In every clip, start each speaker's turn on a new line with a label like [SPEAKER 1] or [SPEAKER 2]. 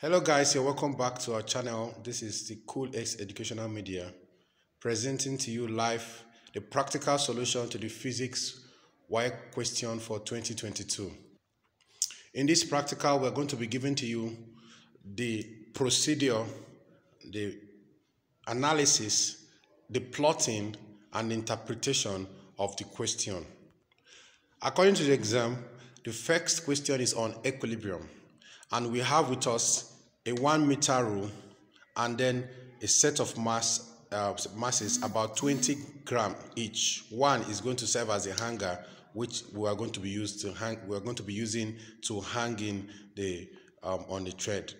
[SPEAKER 1] Hello guys, you're welcome back to our channel. This is the Kool-Ace Educational Media presenting to you live the practical solution to the physics Y question for 2022. In this practical, we're going to be giving to you the procedure, the analysis, the plotting, and interpretation of the question. According to the exam, the first question is on equilibrium and we have with us a one meter rule and then a set of mass uh, masses about 20 gram each. One is going to serve as a hanger which we are going to be used to hang we are going to be using to hang in the um, on the thread.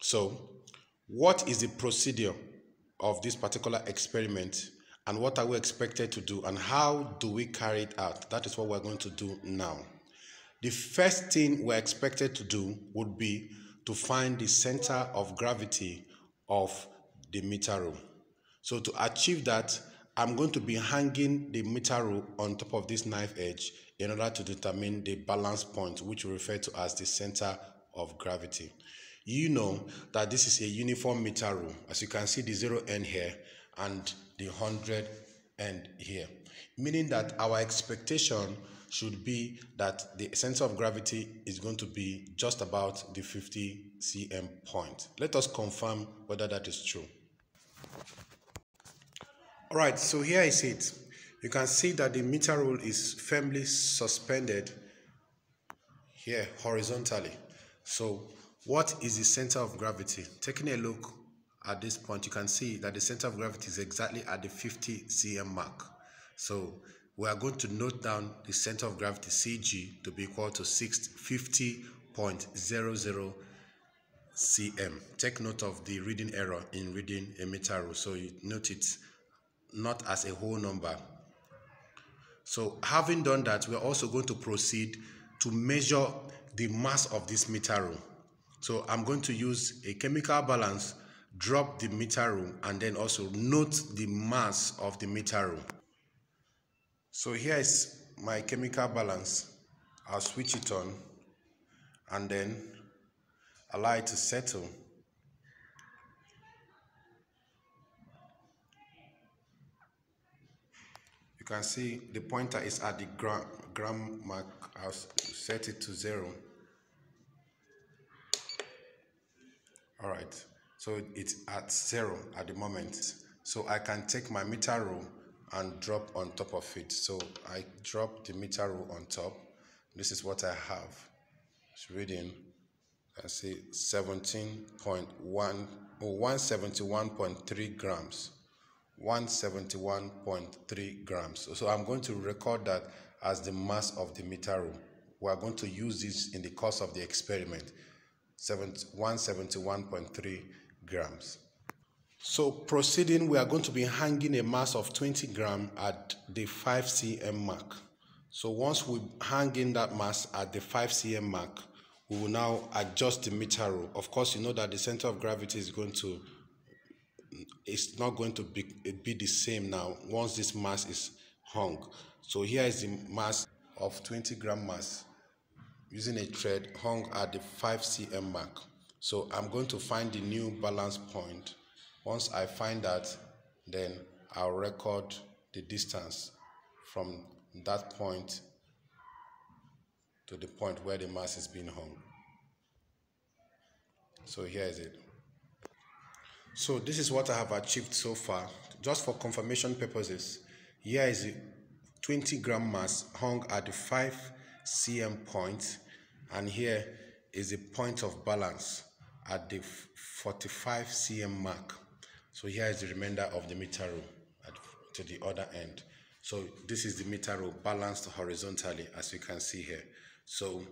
[SPEAKER 1] So what is the procedure of this particular experiment? And what are we expected to do? And how do we carry it out? That is what we're going to do now the first thing we're expected to do would be to find the center of gravity of the meter rule. So to achieve that, I'm going to be hanging the meter rule on top of this knife edge in order to determine the balance point, which we refer to as the center of gravity. You know that this is a uniform meter rule. As you can see, the zero end here and the 100 end here, meaning that our expectation should be that the center of gravity is going to be just about the 50 cm point. Let us confirm whether that is true. All right, so here is it. You can see that the meter rule is firmly suspended here horizontally. So what is the center of gravity? Taking a look at this point, you can see that the center of gravity is exactly at the 50 cm mark. So we are going to note down the center of gravity CG to be equal to 650.00 cm. Take note of the reading error in reading a meter rule, so you note it not as a whole number. So having done that, we are also going to proceed to measure the mass of this meter rule. So I'm going to use a chemical balance, drop the meter rule, and then also note the mass of the meter rule. So here is my chemical balance. I'll switch it on and then allow it to settle. You can see the pointer is at the gram, gram mark. I'll set it to zero. All right, so it's at zero at the moment. So I can take my meter rule and drop on top of it. So I drop the meter rule on top. This is what I have. It's reading, I see 17.1 or 171.3 grams. 171.3 grams. So I'm going to record that as the mass of the meter rule. We are going to use this in the course of the experiment. 171.3 grams. So proceeding, we are going to be hanging a mass of 20 gram at the 5 cm mark. So once we hang in that mass at the 5 cm mark, we will now adjust the meter rule. Of course, you know that the center of gravity is going to, it's not going to be, be the same now once this mass is hung. So here is the mass of 20 gram mass using a thread hung at the 5 cm mark. So I'm going to find the new balance point once I find that, then I'll record the distance from that point to the point where the mass is being hung. So here is it. So this is what I have achieved so far. Just for confirmation purposes, here is the 20 gram mass hung at the 5 cm point and here is the point of balance at the 45 cm mark. So here is the remainder of the meter rule at, to the other end. So this is the meter rule balanced horizontally as you can see here. So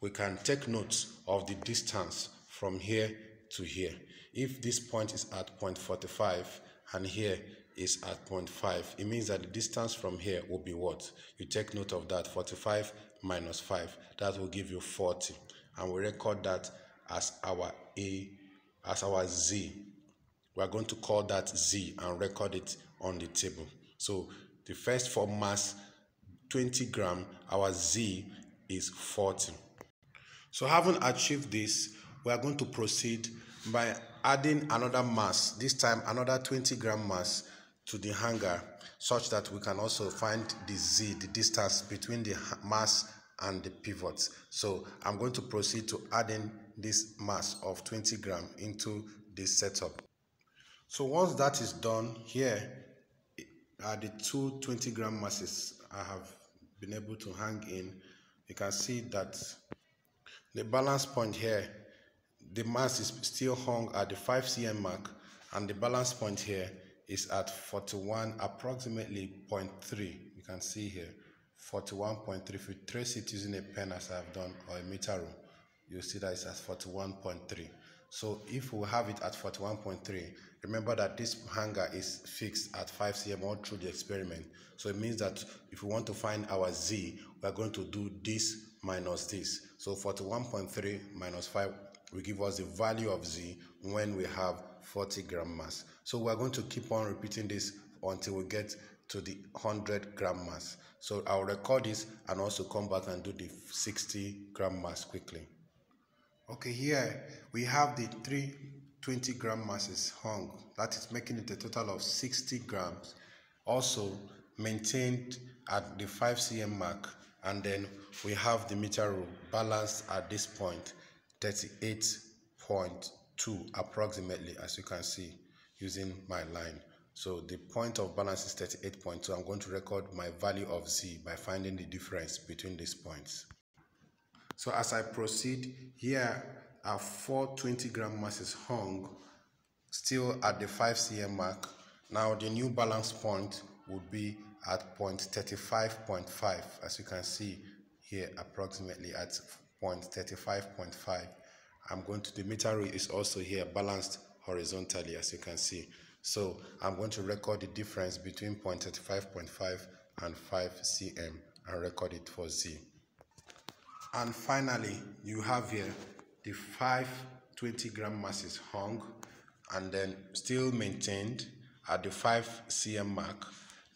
[SPEAKER 1] we can take notes of the distance from here to here. If this point is at point 0.45 and here is at point 0.5, it means that the distance from here will be what? You take note of that, 45 minus 5, that will give you 40. And we record that as our A, as our Z we are going to call that Z and record it on the table. So the first for mass 20 gram, our Z is 40. So having achieved this, we are going to proceed by adding another mass, this time another 20 gram mass to the hanger such that we can also find the z, the distance between the mass and the pivots. So I'm going to proceed to adding this mass of 20 gram into this setup. So once that is done, here are the two 20 gram masses I have been able to hang in. You can see that the balance point here, the mass is still hung at the 5 cm mark and the balance point here is at 41 approximately 0.3 you can see here 41.3 if you trace it using a pen as I've done or a meter rule you'll see that it's at 41.3 so if we have it at 41.3 remember that this hanger is fixed at 5 cm all through the experiment so it means that if we want to find our z we're going to do this minus this so 41.3 minus 5 will give us the value of z when we have 40 gram mass so we're going to keep on repeating this until we get to the 100 gram mass. So I'll record this and also come back and do the 60 gram mass quickly. Okay, here we have the three 20 gram masses hung. That is making it a total of 60 grams. Also maintained at the 5 cm mark. And then we have the meter rule balanced at this point, 38.2 approximately, as you can see using my line. So the point of balance is 38.2. I'm going to record my value of Z by finding the difference between these points. So as I proceed, here are four 20 gram masses hung, still at the 5 cm mark. Now the new balance point would be at point 35.5, as you can see here approximately at point 35.5. I'm going to, the meter is also here balanced horizontally as you can see. So I'm going to record the difference between 0.35.5 and 5 cm and record it for Z. And finally, you have here the 5 20 gram masses hung and then still maintained at the 5 cm mark.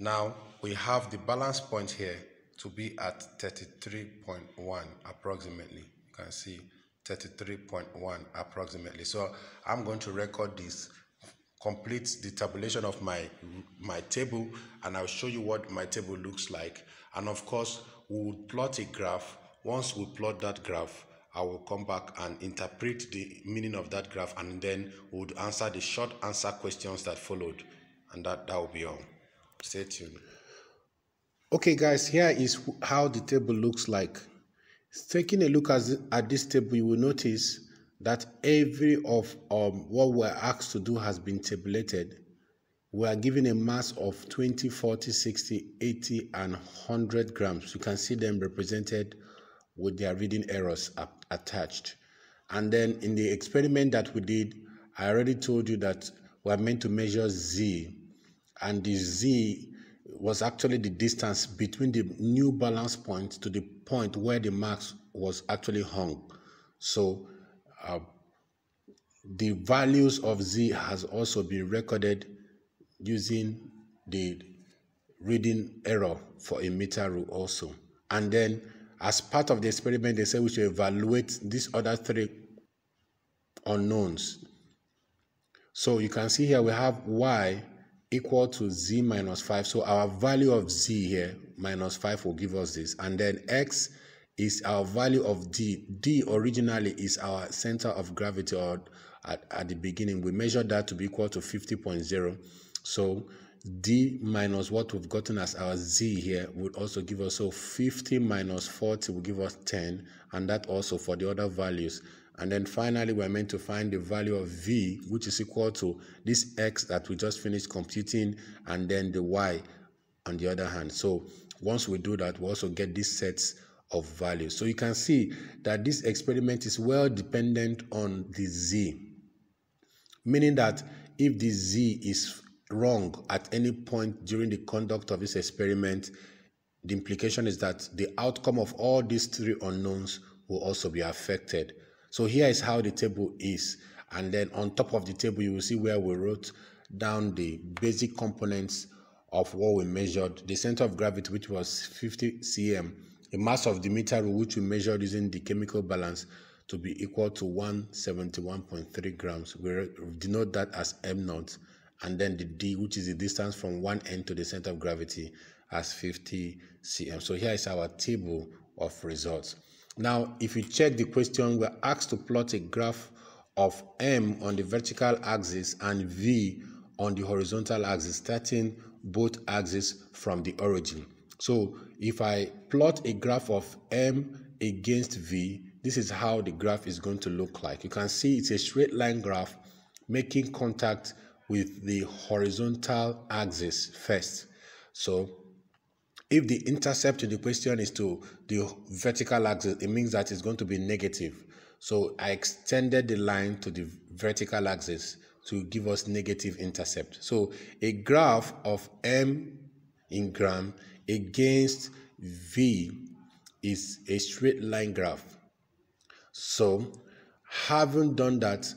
[SPEAKER 1] Now we have the balance point here to be at 33.1 approximately. You can see 33.1 approximately. So I'm going to record this, complete the tabulation of my, my table, and I'll show you what my table looks like. And of course, we will plot a graph. Once we plot that graph, I will come back and interpret the meaning of that graph, and then would answer the short answer questions that followed. And that, that will be all. Stay tuned. Okay, guys, here is how the table looks like. Taking a look at, at this table, you will notice that every of um, what we're asked to do has been tabulated. We are given a mass of 20, 40, 60, 80, and 100 grams. You can see them represented with their reading errors attached. And then in the experiment that we did, I already told you that we're meant to measure Z, and the Z was actually the distance between the new balance point to the point where the max was actually hung. So uh, the values of z has also been recorded using the reading error for a meter rule also. And then as part of the experiment, they said we should evaluate these other three unknowns. So you can see here we have y equal to z minus 5. So our value of z here, minus 5, will give us this. And then x is our value of d. d originally is our center of gravity or at, at the beginning. We measured that to be equal to 50.0. So d minus what we've gotten as our z here would also give us so 50 minus 40 will give us 10 and that also for the other values and then finally, we're meant to find the value of v, which is equal to this x that we just finished computing, and then the y on the other hand. So once we do that, we also get these sets of values. So you can see that this experiment is well dependent on the z, meaning that if the z is wrong at any point during the conduct of this experiment, the implication is that the outcome of all these three unknowns will also be affected. So here is how the table is. And then on top of the table, you will see where we wrote down the basic components of what we measured. The center of gravity, which was 50 cm. The mass of the meter, which we measured using the chemical balance to be equal to 171.3 grams. We denote that as m naught, and then the d, which is the distance from one end to the center of gravity, as 50 cm. So here is our table of results. Now, if you check the question, we're asked to plot a graph of m on the vertical axis and v on the horizontal axis, starting both axes from the origin. So if I plot a graph of m against v, this is how the graph is going to look like. You can see it's a straight line graph making contact with the horizontal axis first. So if the intercept in the question is to the vertical axis, it means that it's going to be negative. So I extended the line to the vertical axis to give us negative intercept. So a graph of m in gram against v is a straight line graph. So having done that,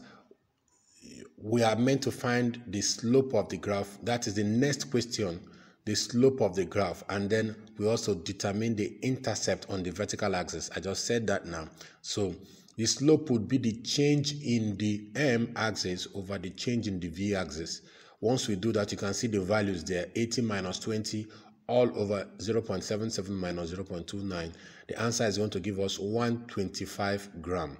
[SPEAKER 1] we are meant to find the slope of the graph. That is the next question the slope of the graph and then we also determine the intercept on the vertical axis. I just said that now. So the slope would be the change in the m axis over the change in the v axis. Once we do that, you can see the values there 80 minus 20 all over 0.77 minus 0.29. The answer is going to give us 125 gram.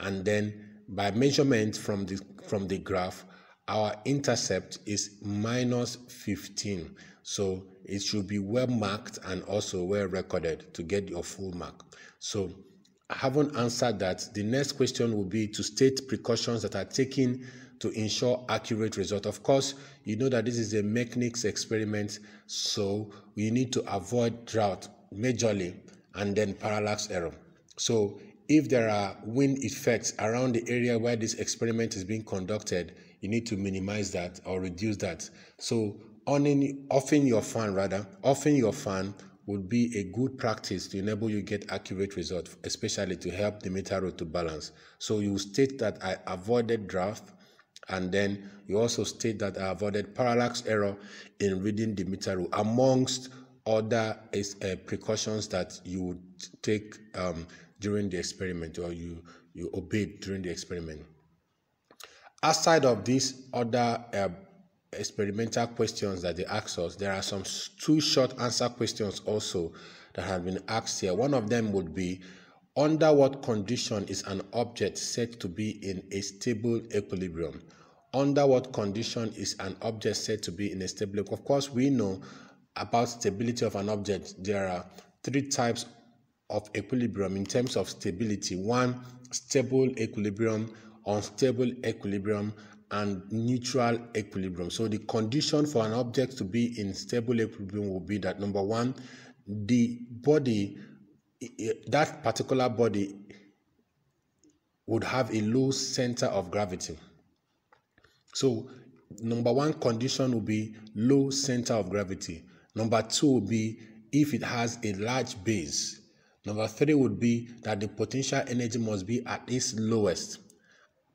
[SPEAKER 1] And then by measurement from the from the graph, our intercept is minus 15 so it should be well marked and also well recorded to get your full mark. So I haven't answered that. The next question will be to state precautions that are taken to ensure accurate result. Of course you know that this is a mechanics experiment so we need to avoid drought majorly and then parallax error. So if there are wind effects around the area where this experiment is being conducted you need to minimize that or reduce that. So owning, offing your fan rather, offing your fan would be a good practice to enable you get accurate results, especially to help the meter to balance. So you state that I avoided draft, and then you also state that I avoided parallax error in reading the meter amongst other uh, precautions that you would take um, during the experiment or you you obeyed during the experiment. Aside of these other uh, experimental questions that they ask us, there are some two short answer questions also that have been asked here. One of them would be under what condition is an object said to be in a stable equilibrium? Under what condition is an object said to be in a stable? Of course, we know about stability of an object. There are three types of equilibrium in terms of stability. One, stable equilibrium, unstable equilibrium, and neutral equilibrium. So the condition for an object to be in stable equilibrium will be that number one, the body, that particular body would have a low center of gravity. So number one condition will be low center of gravity. Number two will be if it has a large base. Number three would be that the potential energy must be at its lowest.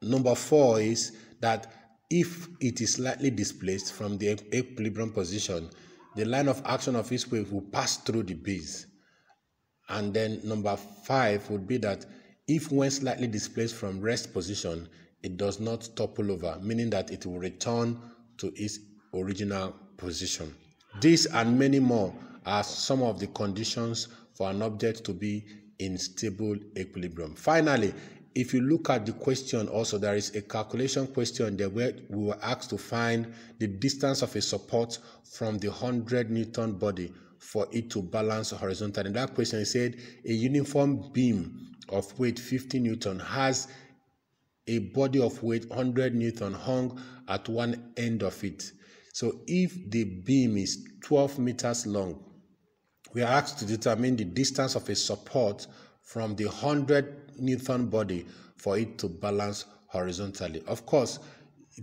[SPEAKER 1] Number four is that if it is slightly displaced from the equilibrium position, the line of action of its wave will pass through the base. And then number five would be that if when slightly displaced from rest position, it does not topple over, meaning that it will return to its original position. This and many more are some of the conditions for an object to be in stable equilibrium. Finally, if you look at the question also, there is a calculation question there where we were asked to find the distance of a support from the 100 Newton body for it to balance horizontally. And that question it said a uniform beam of weight 50 Newton has a body of weight 100 Newton hung at one end of it. So if the beam is 12 meters long, we are asked to determine the distance of a support from the 100 Newton body for it to balance horizontally. Of course,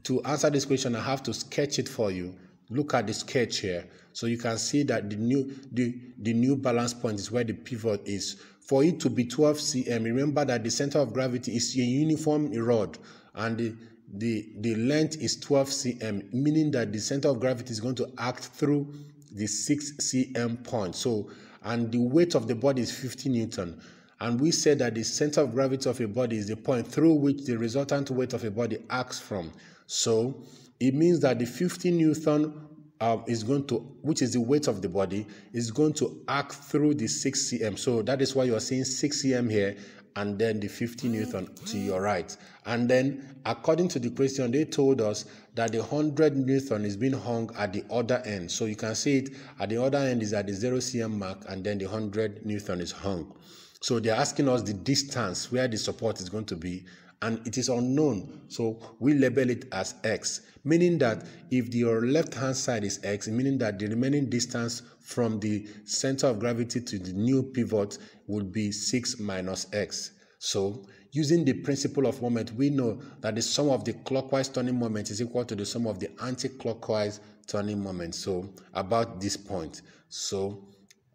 [SPEAKER 1] to answer this question, I have to sketch it for you. Look at the sketch here. So you can see that the new the, the new balance point is where the pivot is. For it to be 12 cm, remember that the center of gravity is a uniform rod and the, the, the length is 12 cm, meaning that the center of gravity is going to act through the 6 cm point. So, and the weight of the body is 50 newton And we said that the center of gravity of a body is the point through which the resultant weight of a body acts from. So it means that the 50 Newton um, is going to, which is the weight of the body, is going to act through the 6 cm. So that is why you're seeing 6 cm here and then the 50 Newton to your right. And then, according to the question, they told us that the 100 Newton is being hung at the other end. So you can see it at the other end is at the 0 cm mark, and then the 100 Newton is hung. So they're asking us the distance where the support is going to be, and it is unknown. So we label it as X, meaning that if your left hand side is X, meaning that the remaining distance from the center of gravity to the new pivot would be 6 minus X. So using the principle of moment, we know that the sum of the clockwise turning moment is equal to the sum of the anti-clockwise turning moment. So about this point. So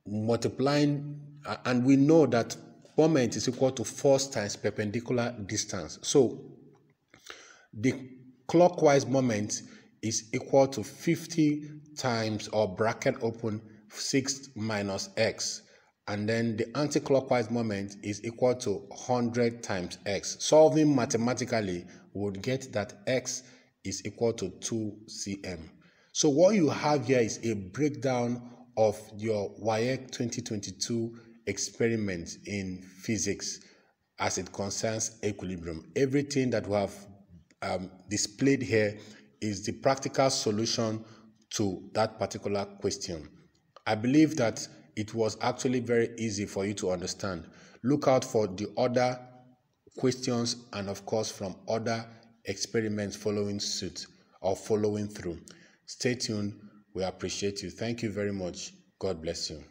[SPEAKER 1] multiplying, and we know that moment is equal to force times perpendicular distance. So the clockwise moment is equal to 50 times or bracket open 6 minus x and then the anti-clockwise moment is equal to 100 times x. Solving mathematically would get that x is equal to 2 cm. So what you have here is a breakdown of your WAEC 2022 experiment in physics as it concerns equilibrium. Everything that we have um, displayed here is the practical solution to that particular question. I believe that it was actually very easy for you to understand. Look out for the other questions and, of course, from other experiments following suit or following through. Stay tuned. We appreciate you. Thank you very much. God bless you.